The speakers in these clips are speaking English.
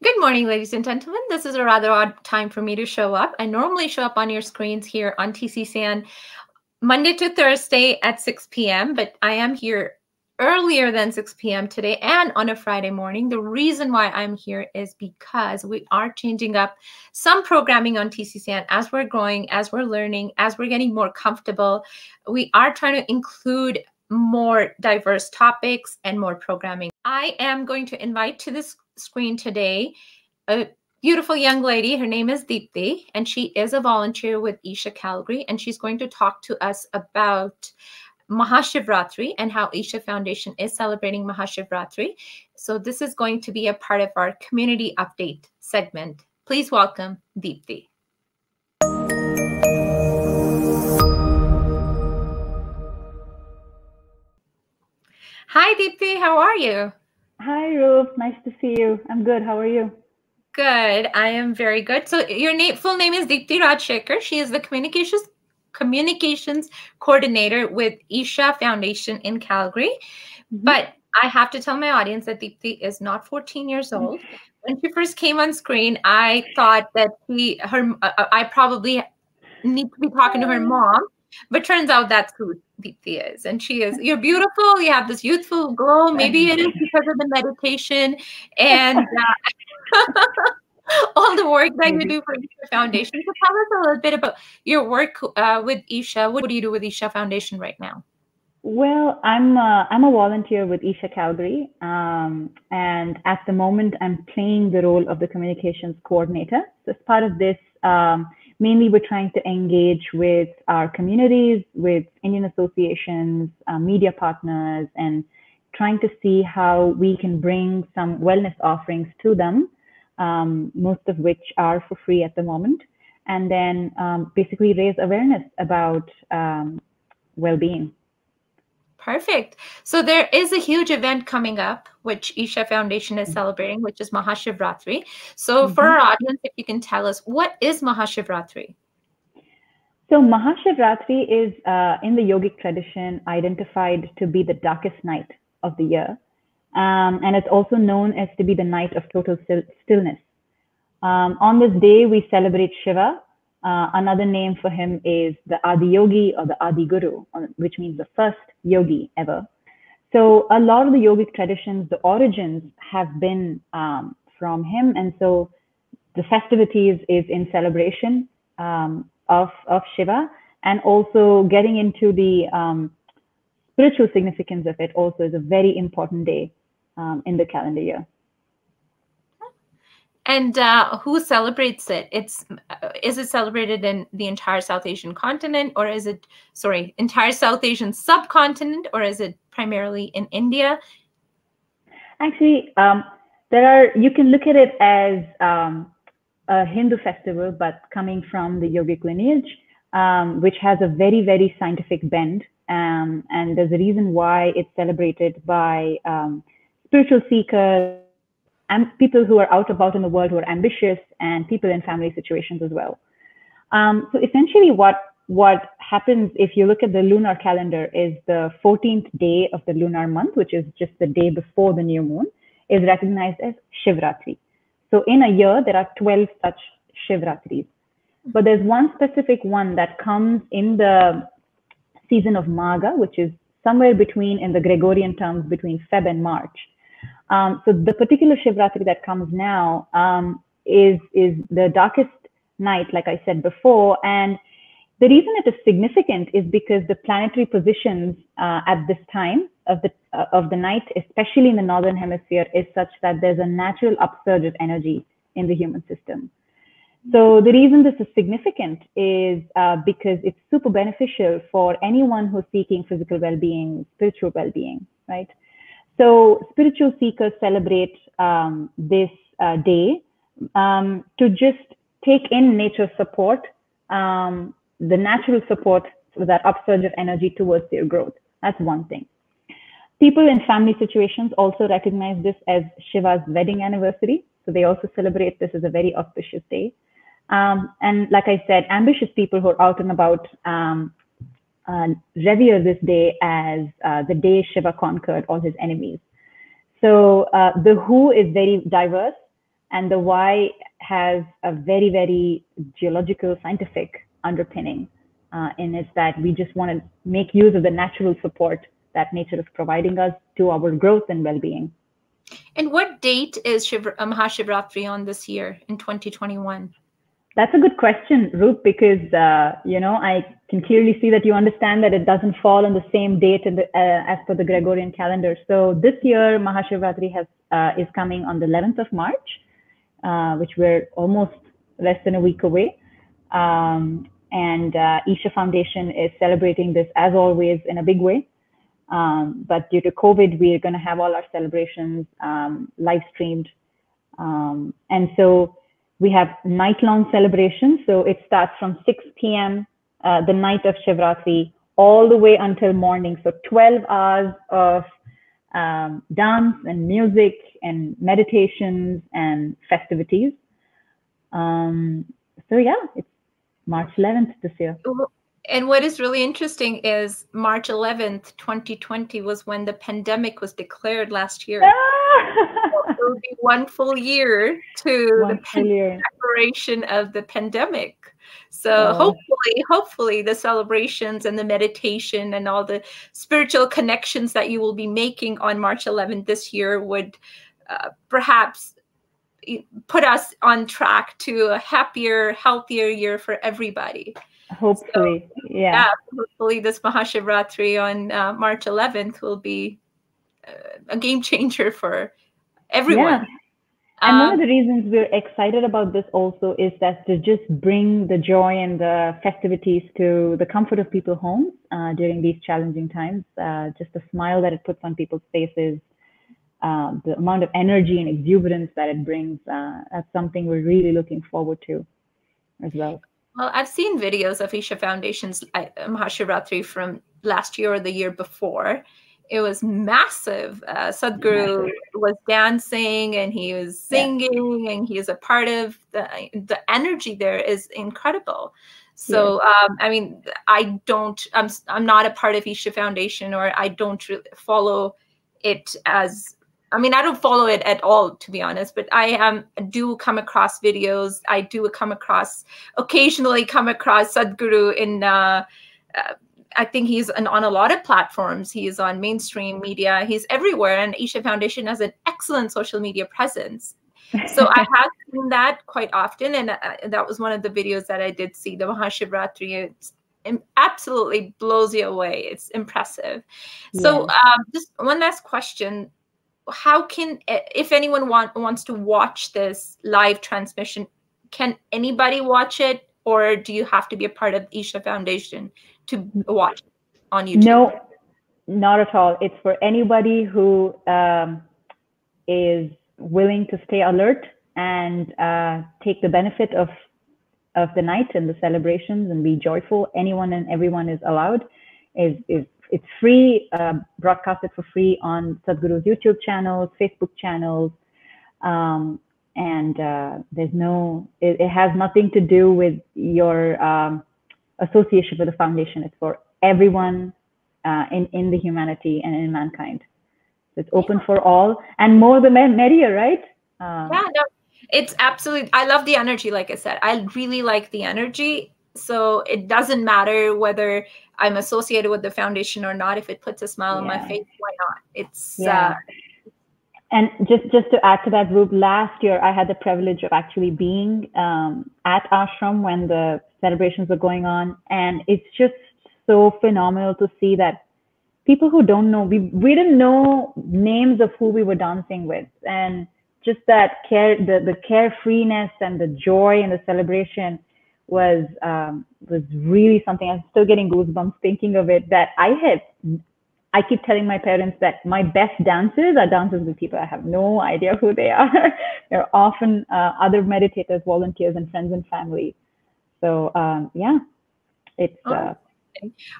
Good morning, ladies and gentlemen. This is a rather odd time for me to show up. I normally show up on your screens here on TCCN Monday to Thursday at 6 p.m., but I am here earlier than 6 p.m. today and on a Friday morning. The reason why I'm here is because we are changing up some programming on TCCN as we're growing, as we're learning, as we're getting more comfortable. We are trying to include more diverse topics and more programming. I am going to invite to this screen today a beautiful young lady. Her name is Deepthi, and she is a volunteer with Isha Calgary, and she's going to talk to us about Mahashivratri and how Isha Foundation is celebrating Mahashivratri. So this is going to be a part of our community update segment. Please welcome Deepthi. Hi, Deepthi. How are you? Hi, Roop. Nice to see you. I'm good. How are you? Good. I am very good. So your name, full name is Deepthi Rajasekar. She is the communications communications coordinator with Isha Foundation in Calgary. Mm-hmm. But I have to tell my audience that Deepthi is not 14 years mm-hmm. old. When she first came on screen, I thought that he, her, uh, I probably need to be talking to her mom but turns out that's who Deepthi is. And she is, you're beautiful. You have this youthful glow. Maybe it is because of the meditation and uh, all the work that you do for Isha Foundation. So tell us a little bit about your work uh, with Isha. What do you do with Isha Foundation right now? Well, I'm a, I'm a volunteer with Isha Calgary, um, and at the moment I'm playing the role of the communications coordinator. So as part of this, um, mainly we're trying to engage with our communities, with Indian associations, uh, media partners, and trying to see how we can bring some wellness offerings to them, um, most of which are for free at the moment, and then um, basically raise awareness about um, well-being. Perfect. So there is a huge event coming up, which Isha Foundation is celebrating, which is Mahashivratri. So mm-hmm. for our audience, if you can tell us, what is Mahashivratri? So Mahashivratri is uh, in the yogic tradition identified to be the darkest night of the year. Um, and it's also known as to be the night of total stillness. Um, on this day, we celebrate Shiva, uh, another name for him is the Adi Yogi or the Adi Guru, which means the first yogi ever. So a lot of the yogic traditions, the origins have been um, from him, and so the festivities is in celebration um, of of Shiva, and also getting into the um, spiritual significance of it. Also, is a very important day um, in the calendar year. And uh, who celebrates it? It's is it celebrated in the entire South Asian continent, or is it sorry, entire South Asian subcontinent, or is it primarily in India? Actually, um, there are. You can look at it as um, a Hindu festival, but coming from the yogic lineage, um, which has a very very scientific bend, um, and there's a reason why it's celebrated by um, spiritual seekers and people who are out about in the world who are ambitious and people in family situations as well. Um, so essentially what what happens if you look at the lunar calendar is the 14th day of the lunar month, which is just the day before the new moon, is recognized as Shivratri. So in a year, there are 12 such Shivratris. But there's one specific one that comes in the season of Magha, which is somewhere between, in the Gregorian terms, between Feb and March. Um, so the particular Shivratri that comes now um, is is the darkest night, like I said before, and the reason it is significant is because the planetary positions uh, at this time of the uh, of the night, especially in the northern hemisphere, is such that there's a natural upsurge of energy in the human system. So the reason this is significant is uh, because it's super beneficial for anyone who's seeking physical well-being, spiritual well-being, right? So spiritual seekers celebrate um, this uh, day um, to just take in nature's support, um, the natural support for that upsurge of energy towards their growth. That's one thing. People in family situations also recognize this as Shiva's wedding anniversary. So they also celebrate this as a very auspicious day. Um, and like I said, ambitious people who are out and about um, uh, revere this day as uh, the day Shiva conquered all his enemies. So uh, the who is very diverse. And the why has a very, very geological scientific underpinning uh, in it that we just want to make use of the natural support that nature is providing us to our growth and well-being. And what date is Shiv- uh, Mahashivratri on this year in 2021? That's a good question, Roop, because uh, you know I can clearly see that you understand that it doesn't fall on the same date the, uh, as per the Gregorian calendar. So this year Mahashivratri has uh, is coming on the 11th of March, uh, which we're almost less than a week away. Um, and uh, Isha Foundation is celebrating this as always in a big way. Um, but due to COVID, we're going to have all our celebrations um, live streamed. Um, and so we have night long celebrations. So it starts from 6 p.m. Uh, the night of Shivratri all the way until morning. So 12 hours of um, dance and music and meditations and festivities. Um, so yeah, it's March 11th this year. And what is really interesting is March 11th, 2020 was when the pandemic was declared last year. will be one full year to one the declaration of the pandemic. So oh. hopefully, hopefully the celebrations and the meditation and all the spiritual connections that you will be making on March 11th this year would uh, perhaps put us on track to a happier, healthier year for everybody. Hopefully, so, yeah. yeah. Hopefully, this Mahashivratri on uh, March 11th will be uh, a game changer for everyone. Yeah. And um, one of the reasons we're excited about this also is that to just bring the joy and the festivities to the comfort of people's homes uh, during these challenging times. Uh, just the smile that it puts on people's faces, uh, the amount of energy and exuberance that it brings. Uh, that's something we're really looking forward to as well. Well, I've seen videos of Isha Foundation's Mahashivratri from last year or the year before. It was massive. Uh, Sadhguru massive. was dancing and he was singing yeah. and he is a part of the the energy there is incredible. So yeah. um, I mean, I don't. I'm I'm not a part of Isha Foundation or I don't really follow it as I mean, I don't follow it at all, to be honest, but I um, do come across videos. I do come across, occasionally come across Sadhguru in, uh, uh, I think he's an, on a lot of platforms. He's on mainstream media. He's everywhere. And Isha Foundation has an excellent social media presence. So I have seen that quite often. And uh, that was one of the videos that I did see, the Mahashivratri it absolutely blows you away. It's impressive. Yeah. So um, just one last question how can if anyone want, wants to watch this live transmission can anybody watch it or do you have to be a part of isha foundation to watch on youtube? No not at all. It's for anybody who um, is willing to stay alert and uh, take the benefit of of the night and the celebrations and be joyful. Anyone and everyone is allowed. Is is it's free, uh, broadcasted for free on Sadhguru's YouTube channels, Facebook channels, um, and uh, there's no, it, it, has nothing to do with your um, association with the foundation. It's for everyone uh, in in the humanity and in mankind. So it's open for all, and more the merrier, right? Uh, yeah, no, it's absolutely. I love the energy. Like I said, I really like the energy so it doesn't matter whether I'm associated with the foundation or not. If it puts a smile yeah. on my face, why not? It's yeah. Uh, and just just to add to that Roop, last year I had the privilege of actually being um, at ashram when the celebrations were going on, and it's just so phenomenal to see that people who don't know we we didn't know names of who we were dancing with, and just that care the the carefreeness and the joy and the celebration was um, was really something. I'm still getting goosebumps thinking of it. That I had. I keep telling my parents that my best dancers are dancers with people I have no idea who they are. They're often uh, other meditators, volunteers, and friends and family. So um, yeah, it's. Uh,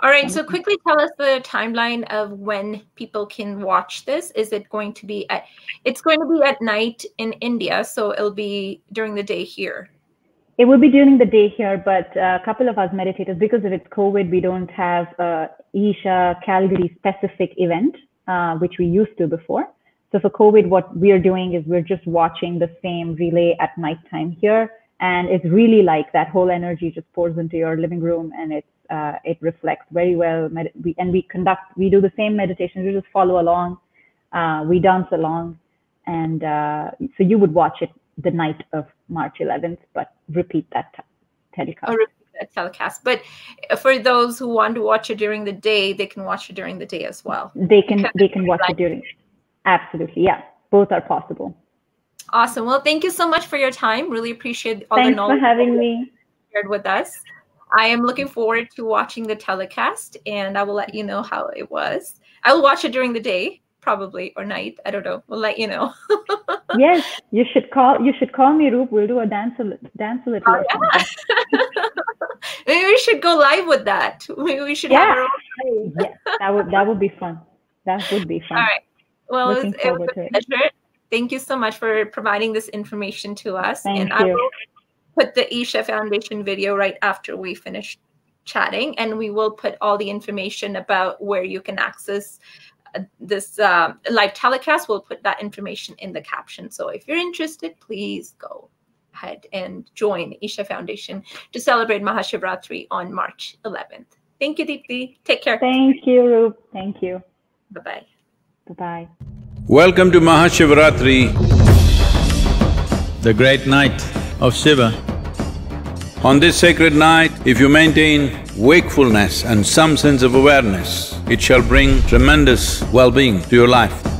all right. So quickly tell us the timeline of when people can watch this. Is it going to be at? It's going to be at night in India, so it'll be during the day here. It will be during the day here, but a couple of us meditators, because of its COVID, we don't have a Isha Calgary specific event, uh, which we used to before. So for COVID, what we are doing is we're just watching the same relay at nighttime here. And it's really like that whole energy just pours into your living room and it's, uh, it reflects very well. We, and we conduct, we do the same meditation. We just follow along. Uh, we dance along. And uh, so you would watch it the night of March 11th, but repeat that telecast. Oh, repeat that telecast. But for those who want to watch it during the day, they can watch it during the day as well. They can, because they can watch it during Absolutely. Yeah. Both are possible. Awesome. Well, thank you so much for your time. Really appreciate all Thanks the knowledge for having me shared with us. I am looking forward to watching the telecast and I will let you know how it was. I will watch it during the day, probably or night. I don't know. We'll let you know. yes, you should call you should call me, Roop. We'll do a dance a dance a little. Oh, yeah. Maybe we should go live with that. Maybe we should yeah. have our own yes, that would that would be fun. That would be fun. All right. Well, Looking it was, it was, a pleasure. Thank you so much for providing this information to us. Thank and you. I will put the Isha Foundation video right after we finish chatting, and we will put all the information about where you can access uh, this uh, live telecast. We'll put that information in the caption. So if you're interested, please go ahead and join Isha Foundation to celebrate Mahashivratri on March 11th. Thank you, Deepthi. Take care. Thank you, Roop. Thank you. Bye-bye. Bye-bye. Welcome to Mahashivratri, the great night of Shiva. On this sacred night, if you maintain wakefulness and some sense of awareness, it shall bring tremendous well-being to your life.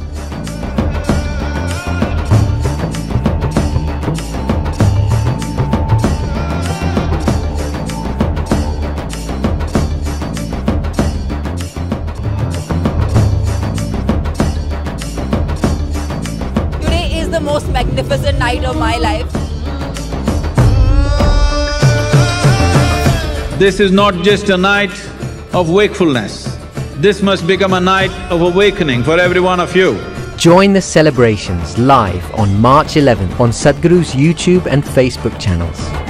Magnificent of my life. This is not just a night of wakefulness. This must become a night of awakening for every one of you. Join the celebrations live on March 11th on Sadhguru's YouTube and Facebook channels.